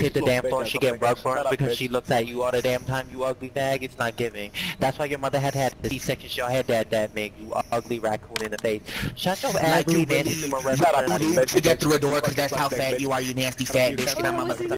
hit the damn phone, she get rug burns because she looks at you all the damn time, you ugly fag, it's not giving. That's why your mother had had the C-section she had that that make you ugly raccoon in the face. Shut your ugly nasty You get through a door because that's how fat you are, you nasty fat bitch. Get out my motherfucking